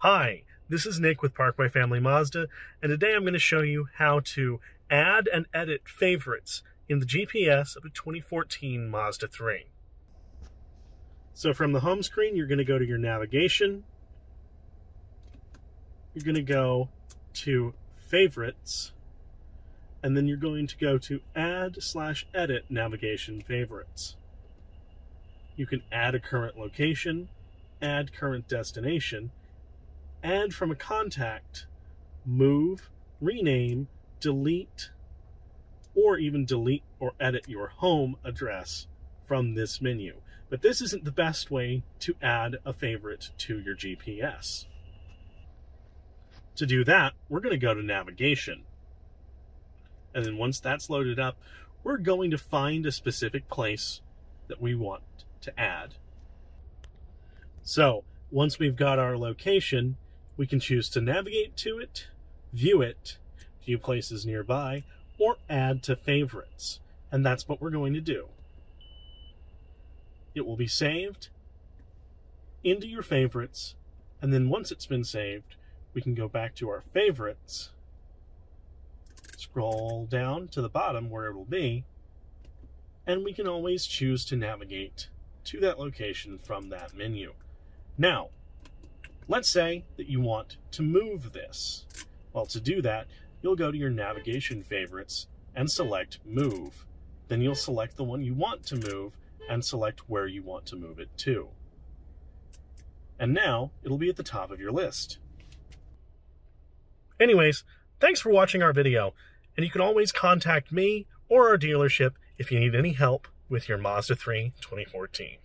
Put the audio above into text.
Hi, this is Nick with Parkway Family Mazda, and today I'm going to show you how to add and edit favorites in the GPS of a 2014 Mazda 3. So from the home screen, you're going to go to your navigation. You're going to go to favorites, and then you're going to go to add slash edit navigation favorites. You can add a current location, add current destination, add from a contact, move, rename, delete, or even delete or edit your home address from this menu. But this isn't the best way to add a favorite to your GPS. To do that, we're going to go to navigation. And then once that's loaded up, we're going to find a specific place that we want to add. So once we've got our location, we can choose to navigate to it, view it, view places nearby, or add to favorites. And that's what we're going to do. It will be saved into your favorites, and then once it's been saved, we can go back to our favorites, scroll down to the bottom where it will be, and we can always choose to navigate to that location from that menu. Now, let's say that you want to move this. Well, to do that, you'll go to your navigation favorites and select move. Then you'll select the one you want to move and select where you want to move it to. And now it'll be at the top of your list. Anyways, thanks for watching our video, and you can always contact me or our dealership if you need any help with your Mazda 3 2014.